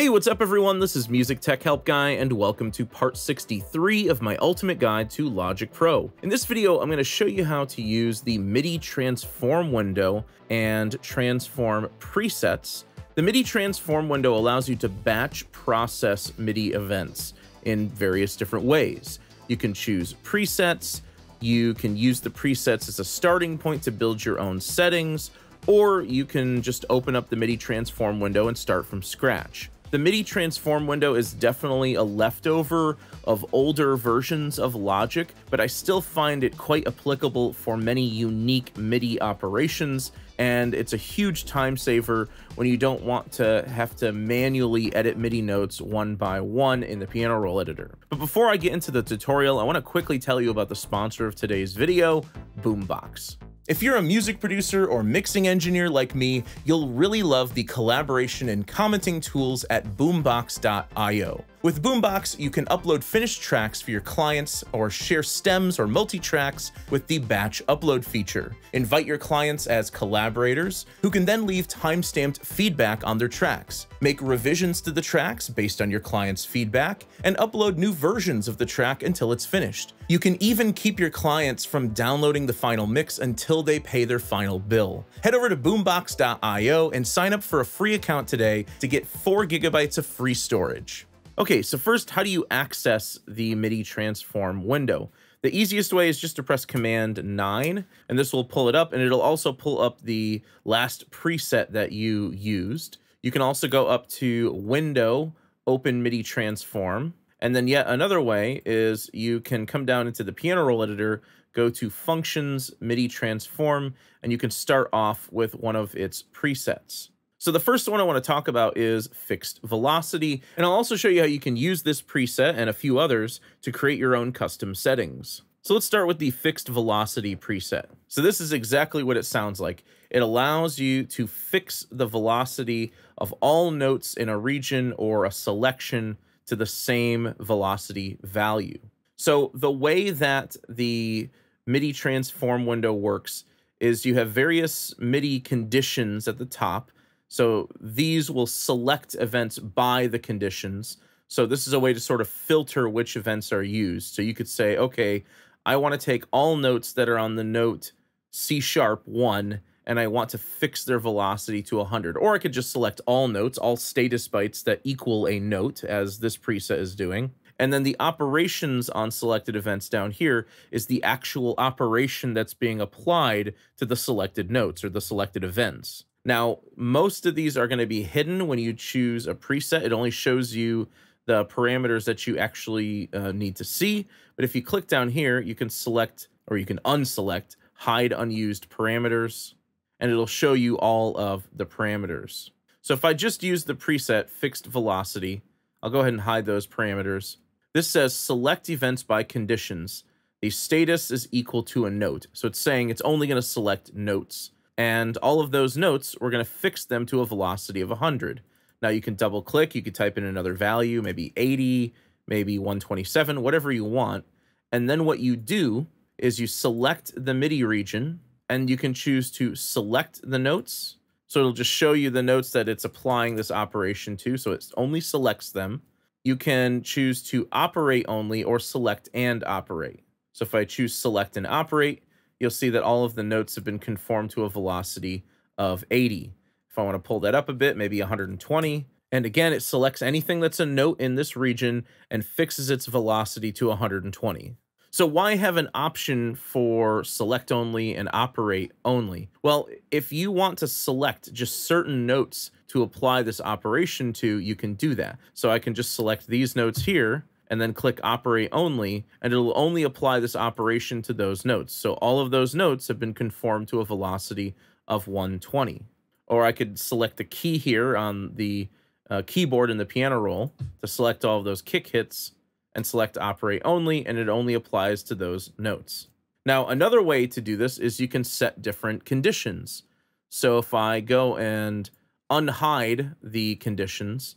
Hey, what's up everyone? This is Music Tech Help Guy and welcome to part 63 of my ultimate guide to Logic Pro. In this video, I'm going to show you how to use the MIDI transform window and transform presets. The MIDI transform window allows you to batch process MIDI events in various different ways. You can choose presets, you can use the presets as a starting point to build your own settings, or you can just open up the MIDI transform window and start from scratch. The MIDI transform window is definitely a leftover of older versions of Logic, but I still find it quite applicable for many unique MIDI operations, and it's a huge time saver when you don't want to have to manually edit MIDI notes one by one in the piano roll editor. But before I get into the tutorial, I want to quickly tell you about the sponsor of today's video, Boombox. If you're a music producer or mixing engineer like me, you'll really love the collaboration and commenting tools at boombox.io. With Boombox, you can upload finished tracks for your clients or share stems or multi-tracks with the batch upload feature. Invite your clients as collaborators who can then leave time-stamped feedback on their tracks, make revisions to the tracks based on your client's feedback, and upload new versions of the track until it's finished. You can even keep your clients from downloading the final mix until they pay their final bill. Head over to boombox.io and sign up for a free account today to get 4 gigabytes of free storage. Okay, so first, how do you access the MIDI transform window? The easiest way is just to press Command 9, and this will pull it up, and it'll also pull up the last preset that you used. You can also go up to Window, Open MIDI Transform, and then yet another way is you can come down into the piano roll editor, go to Functions, MIDI Transform, and you can start off with one of its presets. So the first one I want to talk about is fixed velocity, and I'll also show you how you can use this preset and a few others to create your own custom settings. So let's start with the fixed velocity preset. So this is exactly what it sounds like. It allows you to fix the velocity of all notes in a region or a selection to the same velocity value. So the way that the MIDI transform window works is you have various MIDI conditions at the top so these will select events by the conditions. So this is a way to sort of filter which events are used. So you could say, okay, I want to take all notes that are on the note C sharp 1 and I want to fix their velocity to 100. Or I could just select all notes, all status bytes that equal a note, as this preset is doing. And then the operations on selected events down here is the actual operation that's being applied to the selected notes or the selected events. Now, most of these are going to be hidden when you choose a preset. It only shows you the parameters that you actually uh, need to see. But if you click down here, you can select or you can unselect hide unused parameters, and it'll show you all of the parameters. So if I just use the preset fixed velocity, I'll go ahead and hide those parameters. This says select events by conditions. The status is equal to a note. So it's saying it's only going to select notes. And all of those notes, we're going to fix them to a velocity of 100. Now you can double click, you could type in another value, maybe 80, maybe 127, whatever you want. And then what you do is you select the MIDI region and you can choose to select the notes. So it'll just show you the notes that it's applying this operation to. So it only selects them. You can choose to operate only or select and operate. So if I choose select and operate, you'll see that all of the notes have been conformed to a velocity of 80. If I want to pull that up a bit, maybe 120. And again, it selects anything that's a note in this region and fixes its velocity to 120. So why have an option for select only and operate only? Well, if you want to select just certain notes to apply this operation to, you can do that. So I can just select these notes here and then click operate only, and it'll only apply this operation to those notes. So all of those notes have been conformed to a velocity of 120. Or I could select the key here on the uh, keyboard in the piano roll to select all of those kick hits and select operate only, and it only applies to those notes. Now, another way to do this is you can set different conditions. So if I go and unhide the conditions,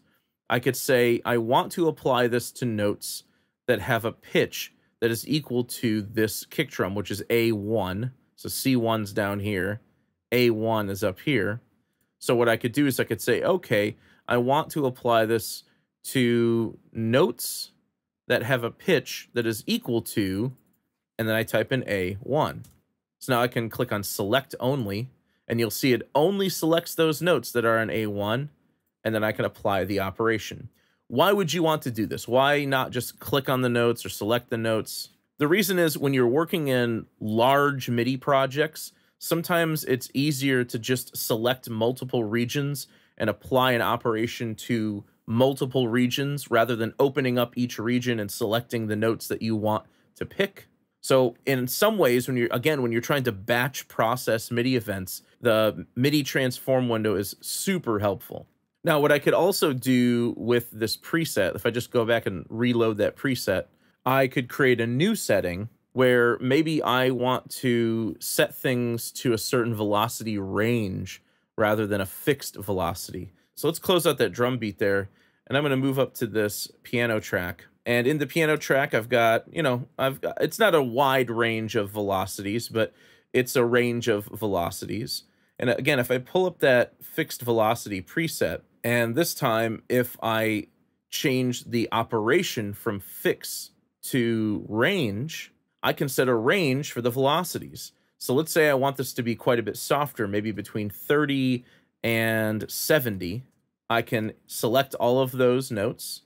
I could say I want to apply this to notes that have a pitch that is equal to this kick drum, which is A1. So C1's down here. A1 is up here. So what I could do is I could say, okay, I want to apply this to notes that have a pitch that is equal to, and then I type in A1. So now I can click on select only, and you'll see it only selects those notes that are in A1, and then I can apply the operation. Why would you want to do this? Why not just click on the notes or select the notes? The reason is when you're working in large MIDI projects, sometimes it's easier to just select multiple regions and apply an operation to multiple regions rather than opening up each region and selecting the notes that you want to pick. So in some ways, when you're again, when you're trying to batch process MIDI events, the MIDI transform window is super helpful. Now, what I could also do with this preset, if I just go back and reload that preset, I could create a new setting where maybe I want to set things to a certain velocity range rather than a fixed velocity. So let's close out that drum beat there. And I'm going to move up to this piano track. And in the piano track, I've got, you know, I've got, it's not a wide range of velocities, but it's a range of velocities. And again, if I pull up that fixed velocity preset, and this time, if I change the operation from fix to range, I can set a range for the velocities. So let's say I want this to be quite a bit softer, maybe between 30 and 70. I can select all of those notes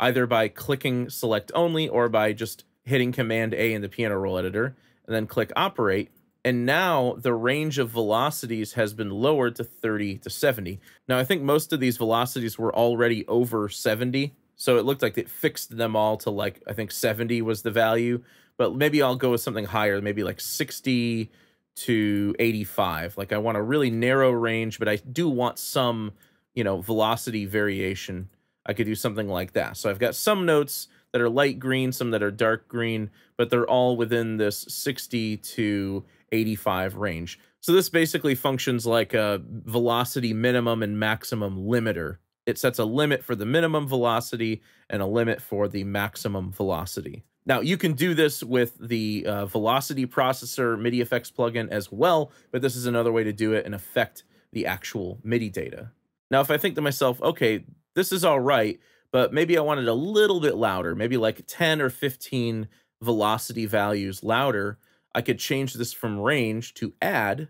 either by clicking select only or by just hitting command A in the piano roll editor and then click operate. And now the range of velocities has been lowered to 30 to 70. Now I think most of these velocities were already over 70. So it looked like it fixed them all to like, I think 70 was the value but maybe I'll go with something higher, maybe like 60 to 85. Like I want a really narrow range, but I do want some, you know, velocity variation. I could do something like that. So I've got some notes that are light green, some that are dark green, but they're all within this 60 to 85 range. So this basically functions like a velocity minimum and maximum limiter. It sets a limit for the minimum velocity and a limit for the maximum velocity. Now, you can do this with the uh, Velocity Processor MIDI effects plugin as well, but this is another way to do it and affect the actual MIDI data. Now, if I think to myself, okay, this is all right, but maybe I want it a little bit louder, maybe like 10 or 15 velocity values louder, I could change this from range to add,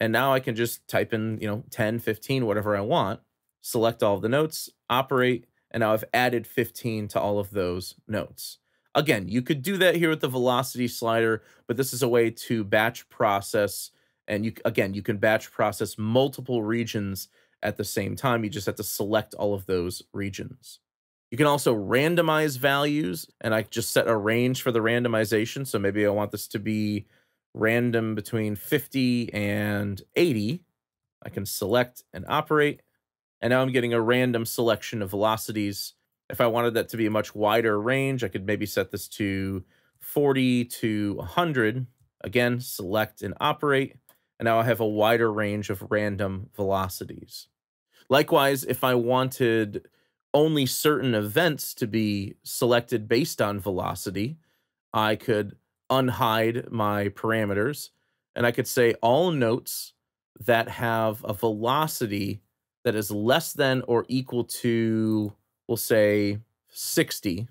and now I can just type in, you know, 10, 15, whatever I want, select all of the notes, operate, and now I've added 15 to all of those notes. Again, you could do that here with the velocity slider, but this is a way to batch process. And you again, you can batch process multiple regions at the same time. You just have to select all of those regions. You can also randomize values, and I just set a range for the randomization. So maybe I want this to be random between 50 and 80. I can select and operate. And now I'm getting a random selection of velocities if I wanted that to be a much wider range, I could maybe set this to 40 to 100. Again, select and operate. And now I have a wider range of random velocities. Likewise, if I wanted only certain events to be selected based on velocity, I could unhide my parameters and I could say all notes that have a velocity that is less than or equal to we'll say 60.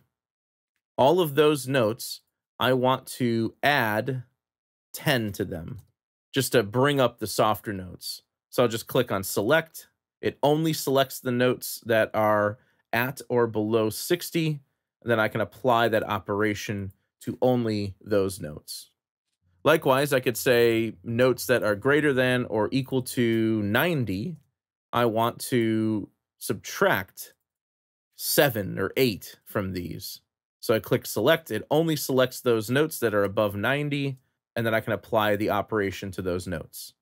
All of those notes, I want to add 10 to them just to bring up the softer notes. So I'll just click on select. It only selects the notes that are at or below 60. Then I can apply that operation to only those notes. Likewise, I could say notes that are greater than or equal to 90. I want to subtract seven or eight from these. So I click select, it only selects those notes that are above 90, and then I can apply the operation to those notes.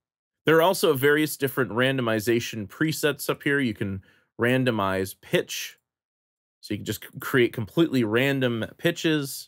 There are also various different randomization presets up here. You can randomize pitch. So you can just create completely random pitches.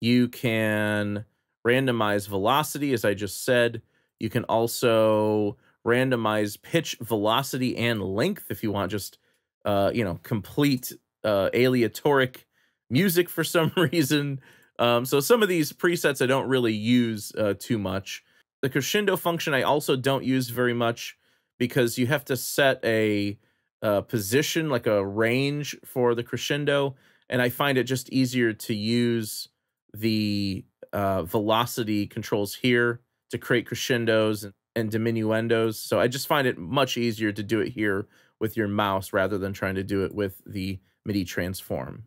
You can randomize velocity, as I just said. You can also randomize pitch, velocity, and length if you want just uh, you know, complete uh, aleatoric music for some reason. Um, so some of these presets I don't really use uh, too much. The crescendo function I also don't use very much because you have to set a uh, position, like a range for the crescendo, and I find it just easier to use the uh, velocity controls here to create crescendos and, and diminuendos. So I just find it much easier to do it here with your mouse rather than trying to do it with the MIDI transform.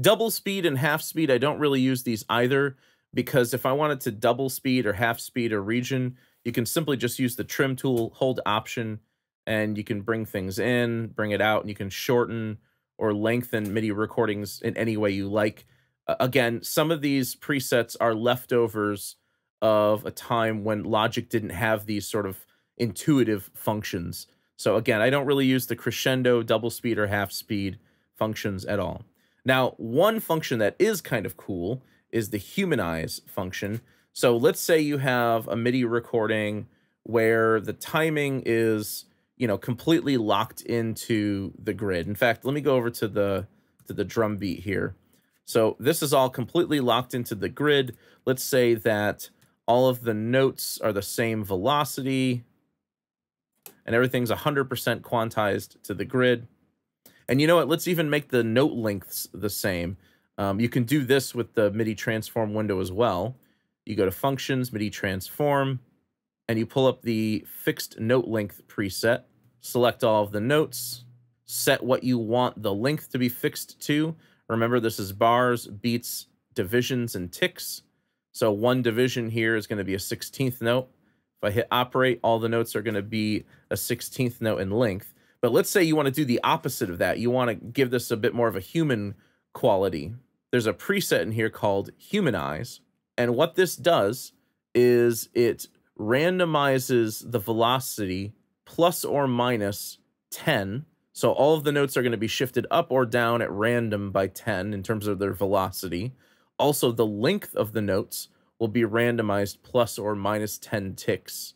Double speed and half speed, I don't really use these either because if I wanted to double speed or half speed a region, you can simply just use the trim tool, hold option, and you can bring things in, bring it out, and you can shorten or lengthen MIDI recordings in any way you like. Uh, again, some of these presets are leftovers of a time when Logic didn't have these sort of intuitive functions. So again, I don't really use the crescendo, double speed, or half speed functions at all. Now, one function that is kind of cool is the humanize function. So let's say you have a MIDI recording where the timing is, you know, completely locked into the grid. In fact, let me go over to the to the drum beat here. So this is all completely locked into the grid. Let's say that all of the notes are the same velocity and everything's 100% quantized to the grid. And you know what? Let's even make the note lengths the same. Um, you can do this with the MIDI transform window as well. You go to functions, MIDI transform, and you pull up the fixed note length preset, select all of the notes, set what you want the length to be fixed to. Remember, this is bars, beats, divisions, and ticks. So one division here is going to be a 16th note. If I hit operate, all the notes are going to be a 16th note in length. But let's say you want to do the opposite of that. You want to give this a bit more of a human quality. There's a preset in here called Humanize. And what this does is it randomizes the velocity plus or minus 10. So all of the notes are going to be shifted up or down at random by 10 in terms of their velocity. Also, the length of the notes will be randomized plus or minus 10 ticks.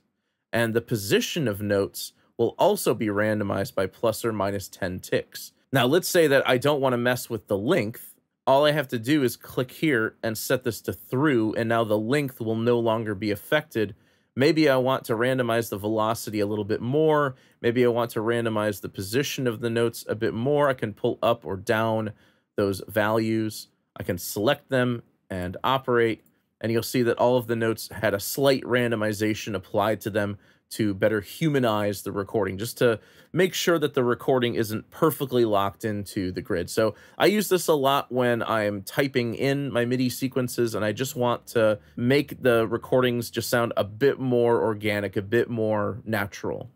And the position of notes will also be randomized by plus or minus 10 ticks. Now, let's say that I don't want to mess with the length. All I have to do is click here and set this to through, and now the length will no longer be affected. Maybe I want to randomize the velocity a little bit more. Maybe I want to randomize the position of the notes a bit more. I can pull up or down those values. I can select them and operate, and you'll see that all of the notes had a slight randomization applied to them to better humanize the recording, just to make sure that the recording isn't perfectly locked into the grid. So I use this a lot when I'm typing in my MIDI sequences and I just want to make the recordings just sound a bit more organic, a bit more natural.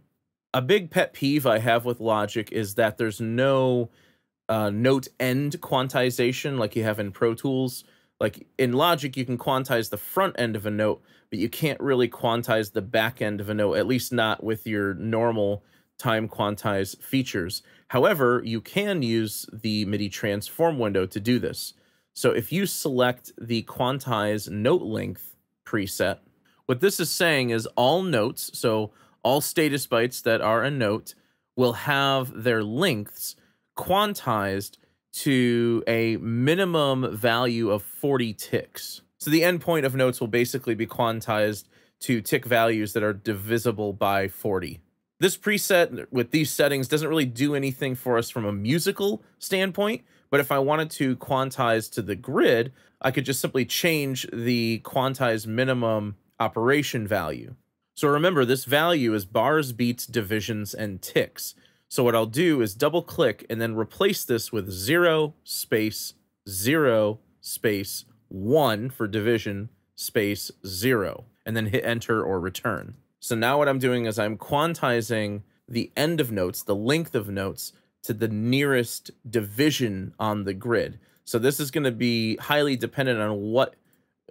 A big pet peeve I have with Logic is that there's no uh, note end quantization like you have in Pro Tools. Like in Logic, you can quantize the front end of a note, but you can't really quantize the back end of a note, at least not with your normal time quantize features. However, you can use the MIDI transform window to do this. So if you select the quantize note length preset, what this is saying is all notes, so all status bytes that are a note, will have their lengths quantized to a minimum value of 40 ticks. So the endpoint of notes will basically be quantized to tick values that are divisible by 40. This preset with these settings doesn't really do anything for us from a musical standpoint, but if I wanted to quantize to the grid, I could just simply change the quantize minimum operation value. So remember, this value is bars, beats, divisions, and ticks. So what I'll do is double click and then replace this with zero space zero space one for division space zero and then hit enter or return. So now what I'm doing is I'm quantizing the end of notes, the length of notes to the nearest division on the grid. So this is going to be highly dependent on what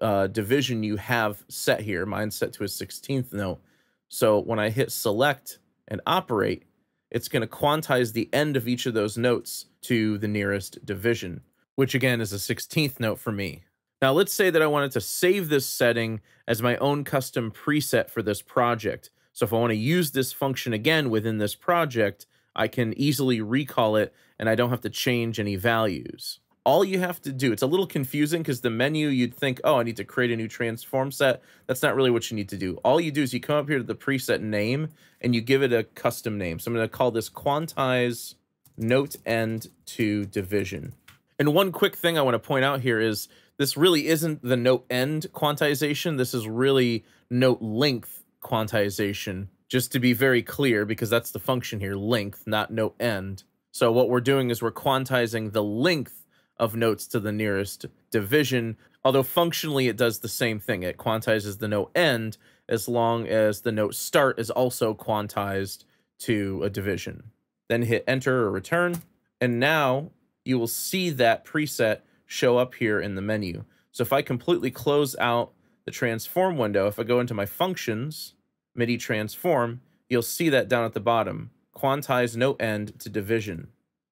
uh, division you have set here. Mine's set to a 16th note. So when I hit select and operate, it's going to quantize the end of each of those notes to the nearest division, which again is a 16th note for me. Now let's say that I wanted to save this setting as my own custom preset for this project. So if I want to use this function again within this project, I can easily recall it and I don't have to change any values. All you have to do, it's a little confusing because the menu, you'd think, oh, I need to create a new transform set. That's not really what you need to do. All you do is you come up here to the preset name and you give it a custom name. So I'm going to call this quantize note end to division. And one quick thing I want to point out here is this really isn't the note end quantization. This is really note length quantization, just to be very clear, because that's the function here, length, not note end. So what we're doing is we're quantizing the length of notes to the nearest division, although functionally it does the same thing. It quantizes the note end as long as the note start is also quantized to a division. Then hit enter or return, and now you will see that preset show up here in the menu. So if I completely close out the transform window, if I go into my functions, MIDI transform, you'll see that down at the bottom, quantize note end to division.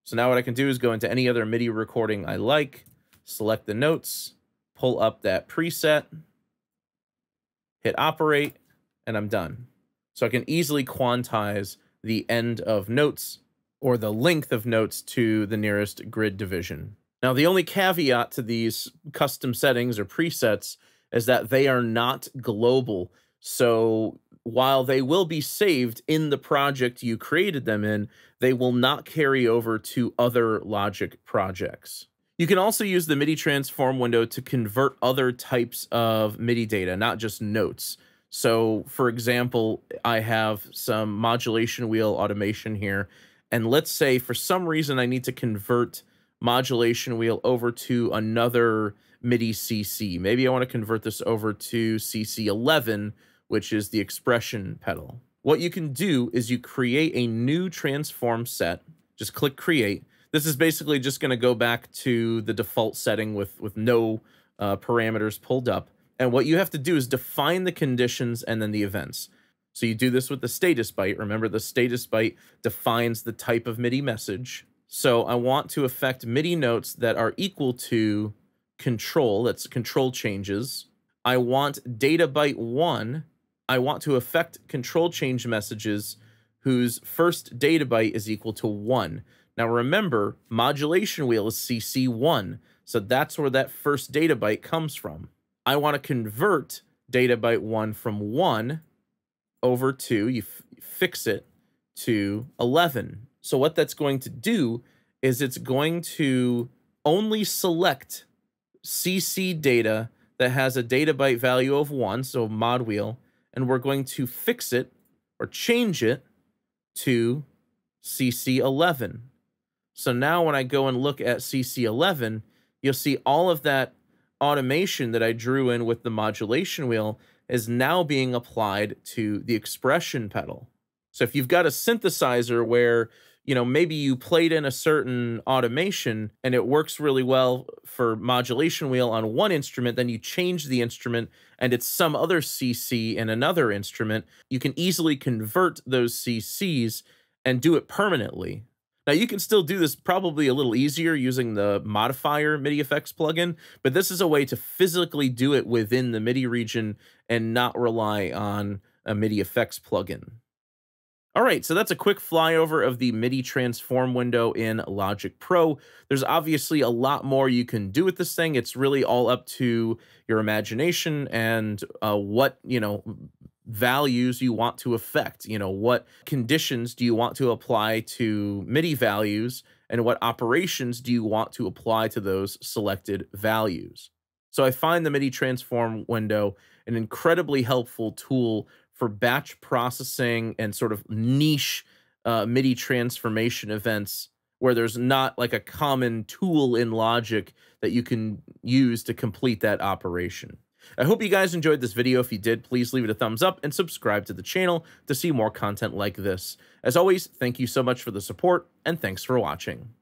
So now what I can do is go into any other MIDI recording I like, select the notes, pull up that preset, hit operate, and I'm done. So I can easily quantize the end of notes or the length of notes to the nearest grid division. Now, the only caveat to these custom settings or presets is that they are not global. So while they will be saved in the project you created them in, they will not carry over to other Logic projects. You can also use the MIDI transform window to convert other types of MIDI data, not just notes. So, for example, I have some modulation wheel automation here. And let's say for some reason I need to convert modulation wheel over to another MIDI CC. Maybe I want to convert this over to CC11 which is the expression pedal. What you can do is you create a new transform set. Just click create. This is basically just going to go back to the default setting with, with no uh, parameters pulled up. And what you have to do is define the conditions and then the events. So you do this with the status byte. Remember, the status byte defines the type of MIDI message. So I want to affect MIDI notes that are equal to control, that's control changes. I want data byte 1 I want to affect control change messages whose first data byte is equal to 1. Now remember, modulation wheel is CC1, so that's where that first data byte comes from. I want to convert data byte 1 from 1 over to, you fix it, to 11. So what that's going to do is it's going to only select CC data that has a data byte value of 1, so mod wheel, and we're going to fix it or change it to CC11. So now when I go and look at CC11, you'll see all of that automation that I drew in with the modulation wheel is now being applied to the expression pedal. So if you've got a synthesizer where you know, maybe you played in a certain automation and it works really well for modulation wheel on one instrument, then you change the instrument and it's some other CC in another instrument, you can easily convert those CCs and do it permanently. Now you can still do this probably a little easier using the modifier MIDI effects plugin, but this is a way to physically do it within the MIDI region and not rely on a MIDI effects plugin. All right, so that's a quick flyover of the MIDI transform window in Logic Pro. There's obviously a lot more you can do with this thing. It's really all up to your imagination and uh, what, you know, values you want to affect. You know, what conditions do you want to apply to MIDI values and what operations do you want to apply to those selected values. So I find the MIDI transform window an incredibly helpful tool for batch processing and sort of niche uh, MIDI transformation events where there's not like a common tool in Logic that you can use to complete that operation. I hope you guys enjoyed this video. If you did, please leave it a thumbs up and subscribe to the channel to see more content like this. As always, thank you so much for the support, and thanks for watching.